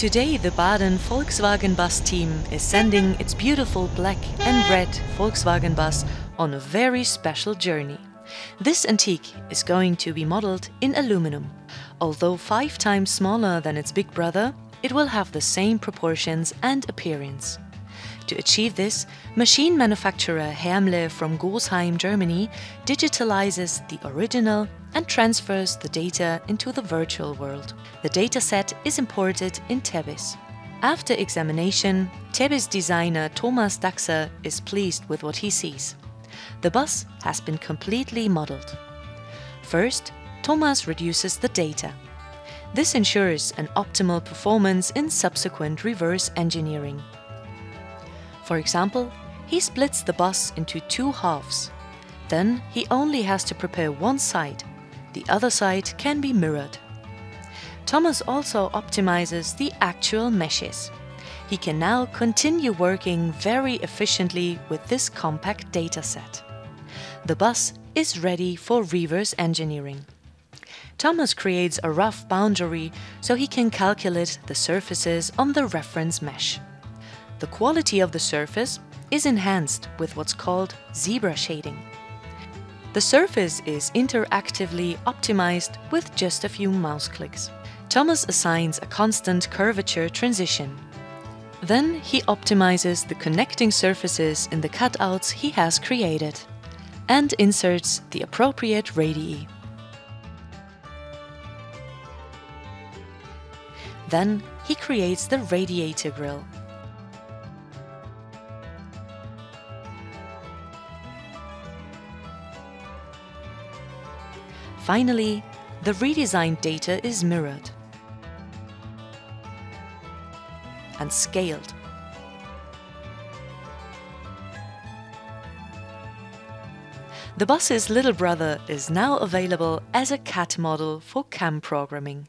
Today, the Baden Volkswagen Bus team is sending its beautiful black and red Volkswagen bus on a very special journey. This antique is going to be modeled in aluminum. Although five times smaller than its big brother, it will have the same proportions and appearance. To achieve this, machine manufacturer Hermle from Gosheim, Germany, digitalizes the original and transfers the data into the virtual world. The dataset is imported in Tebis. After examination, Tebis designer Thomas Daxer is pleased with what he sees. The bus has been completely modeled. First, Thomas reduces the data. This ensures an optimal performance in subsequent reverse engineering. For example, he splits the bus into two halves. Then he only has to prepare one side. The other side can be mirrored. Thomas also optimizes the actual meshes. He can now continue working very efficiently with this compact dataset. The bus is ready for reverse engineering. Thomas creates a rough boundary so he can calculate the surfaces on the reference mesh. The quality of the surface is enhanced with what's called zebra shading. The surface is interactively optimized with just a few mouse clicks. Thomas assigns a constant curvature transition. Then he optimizes the connecting surfaces in the cutouts he has created and inserts the appropriate radii. Then he creates the radiator grille. Finally, the redesigned data is mirrored and scaled. The bus's little brother is now available as a CAD model for CAM programming.